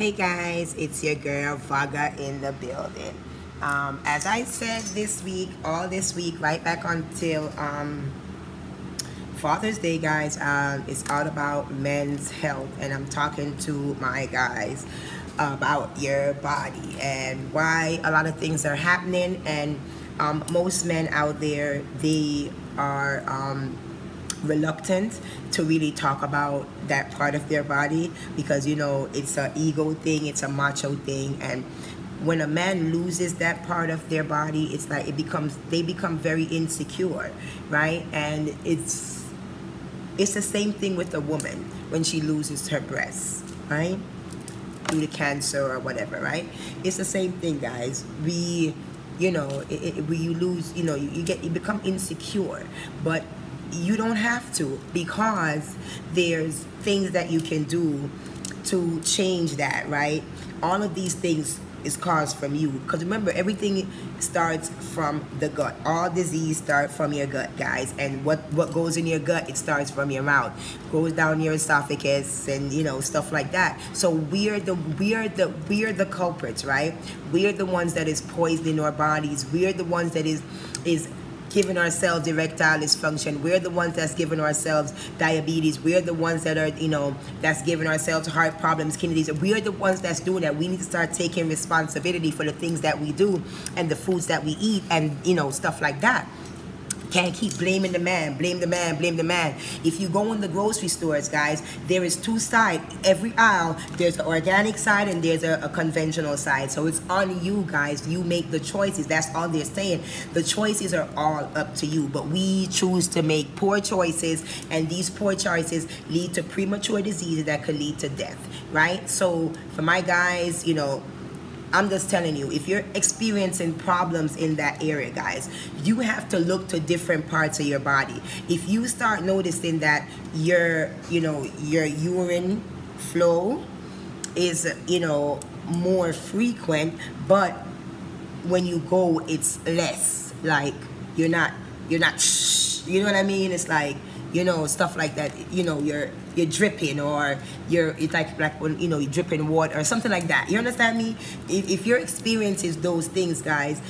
Hey guys, it's your girl Vogaw in the building. Um, as I said this week, all this week, right back until um, Father's Day, guys, um, it's all about men's health, and I'm talking to my guys about your body and why a lot of things are happening. And um, most men out there, they are um, reluctant to really talk about that part of their body because you know it's a ego thing it's a macho thing and when a man loses that part of their body it's like it becomes they become very insecure right? And it's it's the same thing with a woman when she loses her breasts right? Due to cancer or whatever right? It's the same thing guys. We you know it, it, we you lose you know you, you get you become insecure. But you don't have to because there's things that you can do to change that, right? All of these things is caused from you. Because remember everything starts from the gut. All disease start from your gut guys. And what what goes in your gut it starts from your mouth. Goes down your esophagus and you know stuff like that. So we're the we're the we're the culprits right? We're the ones that is poisoning our bodies. We're the ones that is is giving ourselves erectile dysfunction. We're the ones that's giving ourselves diabetes. We're the ones that are, you know, that's giving ourselves heart problems, kidney disease. We're the ones that's doing that. We need to start taking responsibility for the things that we do and the foods that we eat and, you know, stuff like that. Can't keep blaming the man, blame the man, blame the man. If you go in the grocery stores, guys, there is two sides. Every aisle, there's an organic side and there's a, a conventional side. So it's on you, guys. You make the choices. That's all they're saying. The choices are all up to you. But we choose to make poor choices, and these poor choices lead to premature diseases that could lead to death, right? So for my guys, you know, I'm just telling you, if you're experiencing problems in that area, guys, you have to look to different parts of your body. If you start noticing that your, you know, your urine flow is, you know, more frequent, but when you go, it's less. Like you're not, you're not, you know what I mean? It's like you know, stuff like that. You know, you're you're dripping or you're it's like like when you know you're dripping water or something like that. You understand me? If, if your experience is those things, guys,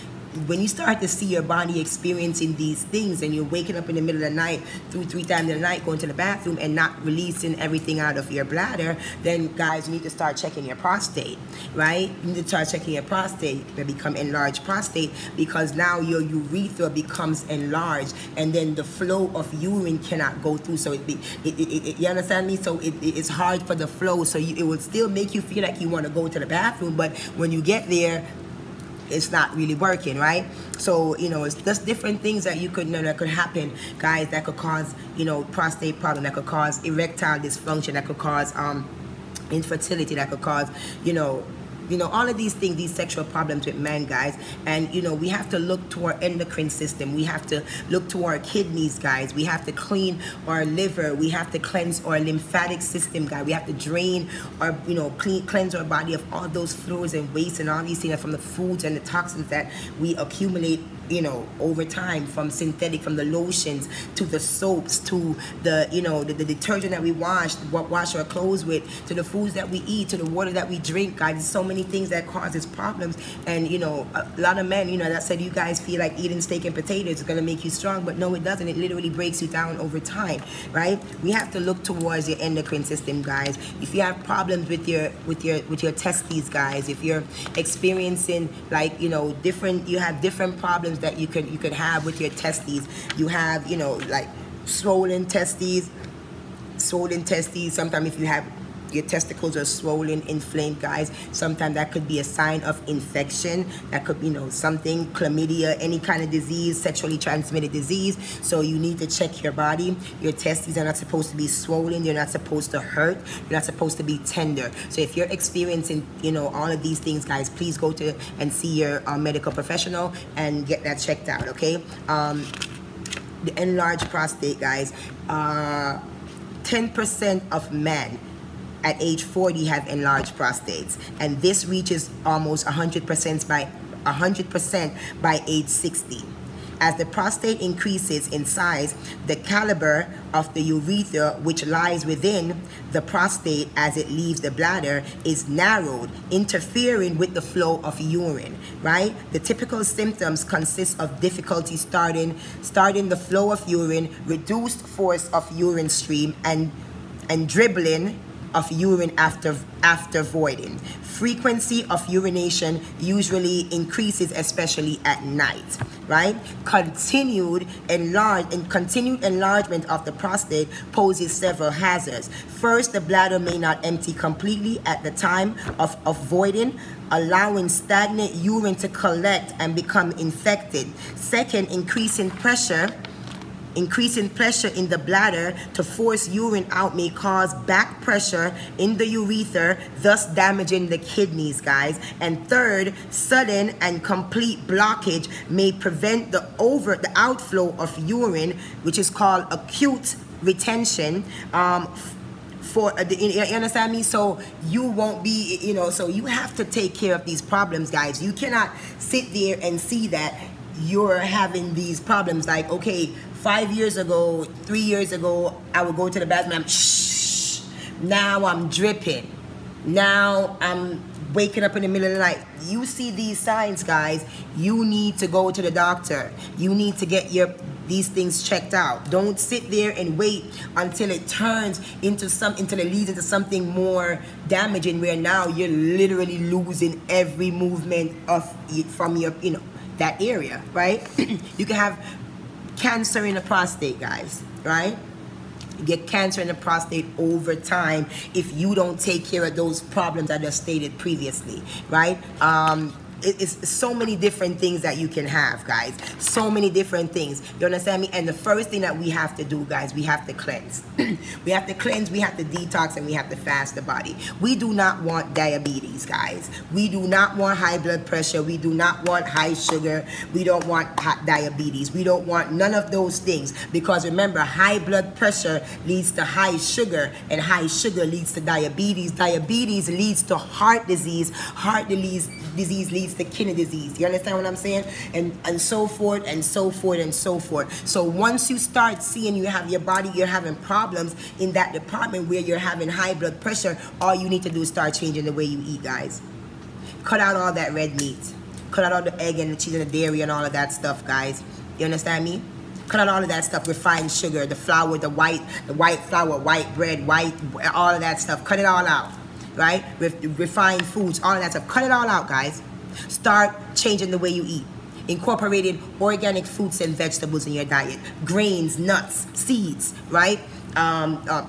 when you start to see your body experiencing these things and you're waking up in the middle of the night through three times in the night going to the bathroom and not releasing everything out of your bladder then guys you need to start checking your prostate right? You need to start checking your prostate to become enlarged prostate because now your urethra becomes enlarged and then the flow of urine cannot go through. So it be it, it, it you understand me? So it, it's hard for the flow. So you, it will still make you feel like you want to go to the bathroom but when you get there it's not really working, right? So, you know, it's just different things that you could you know that could happen, guys, that could cause, you know, prostate problem, that could cause erectile dysfunction, that could cause um infertility, that could cause, you know, you know, all of these things, these sexual problems with men, guys. And, you know, we have to look to our endocrine system. We have to look to our kidneys, guys. We have to clean our liver. We have to cleanse our lymphatic system, guys. We have to drain our, you know, clean, cleanse our body of all those fluids and waste and all these things from the foods and the toxins that we accumulate you know, over time from synthetic, from the lotions to the soaps to the, you know, the, the detergent that we wash, what wash our clothes with, to the foods that we eat, to the water that we drink, guys. There's so many things that causes problems. And, you know, a lot of men, you know, that said you guys feel like eating steak and potatoes is going to make you strong, but no, it doesn't. It literally breaks you down over time, right? We have to look towards your endocrine system, guys. If you have problems with your, with your, with your testes, guys, if you're experiencing like, you know, different, you have different problems that you could you could have with your testes. You have, you know, like swollen testes, swollen testes. Sometimes if you have your testicles are swollen, inflamed, guys. Sometimes that could be a sign of infection. That could, you know, something, chlamydia, any kind of disease, sexually transmitted disease. So you need to check your body. Your testes are not supposed to be swollen. They're not supposed to hurt. You're not supposed to be tender. So if you're experiencing, you know, all of these things, guys, please go to and see your uh, medical professional and get that checked out, okay? Um, the enlarged prostate, guys. 10% uh, of men at age 40 have enlarged prostates and this reaches almost 100% by 100% by age 60 As the prostate increases in size, the caliber of the urethra, which lies within the prostate as it leaves the bladder, is narrowed, interfering with the flow of urine, right? The typical symptoms consist of difficulty starting, starting the flow of urine, reduced force of urine stream, and, and dribbling of urine after, after voiding. Frequency of urination usually increases, especially at night, right? Continued enlarge and continued enlargement of the prostate poses several hazards. First, the bladder may not empty completely at the time of, of voiding, allowing stagnant urine to collect and become infected. Second, increasing pressure Increasing pressure in the bladder to force urine out may cause back pressure in the urethra, thus damaging the kidneys, guys. And third, sudden and complete blockage may prevent the over the outflow of urine, which is called acute retention. Um, for uh, you understand me so you won't be you know so you have to take care of these problems guys you cannot sit there and see that you're having these problems like okay Five years ago, three years ago, I would go to the bathroom. Shh. Now I'm dripping. Now I'm waking up in the middle of the night. You see these signs, guys. You need to go to the doctor. You need to get your these things checked out. Don't sit there and wait until it turns into some until it leads into something more damaging where now you're literally losing every movement of from your you know that area, right? you can have cancer in the prostate, guys, right? You get cancer in the prostate over time if you don't take care of those problems I just stated previously, right? Um, it's so many different things that you can have, guys. So many different things. You understand me? And the first thing that we have to do, guys, we have to cleanse. we have to cleanse, we have to detox, and we have to fast the body. We do not want diabetes, guys. We do not want high blood pressure. We do not want high sugar. We don't want diabetes. We don't want none of those things because remember, high blood pressure leads to high sugar, and high sugar leads to diabetes. Diabetes leads to heart disease. Heart disease disease leads to kidney disease. You understand what I'm saying? And and so forth and so forth and so forth. So once you start seeing you have your body, you're having problems in that department where you're having high blood pressure, all you need to do is start changing the way you eat, guys. Cut out all that red meat. Cut out all the egg and the cheese and the dairy and all of that stuff, guys. You understand me? Cut out all of that stuff, refined sugar, the flour, the white, the white flour, white bread, white, all of that stuff. Cut it all out right? With refined foods, all of that stuff. Cut it all out, guys. Start changing the way you eat. Incorporating organic fruits and vegetables in your diet. Grains, nuts, seeds, right? Um, uh,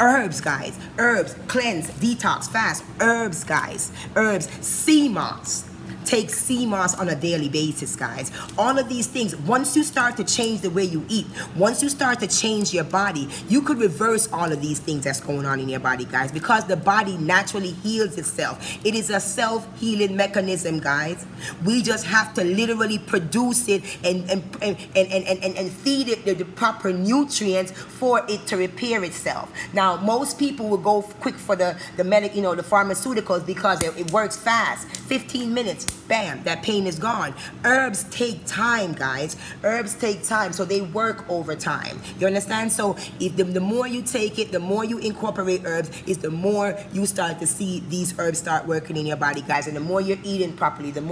herbs, guys. Herbs, cleanse, detox, fast. Herbs, guys. Herbs, sea moss take sea moss on a daily basis, guys. All of these things, once you start to change the way you eat, once you start to change your body, you could reverse all of these things that's going on in your body, guys, because the body naturally heals itself. It is a self-healing mechanism, guys. We just have to literally produce it and, and, and, and, and, and, and feed it the, the proper nutrients for it to repair itself. Now, most people will go quick for the, the medic, you know, the pharmaceuticals because it, it works fast. 15 minutes, bam, that pain is gone. Herbs take time, guys. Herbs take time, so they work over time. You understand? So if the, the more you take it, the more you incorporate herbs, is the more you start to see these herbs start working in your body, guys. And the more you're eating properly, the more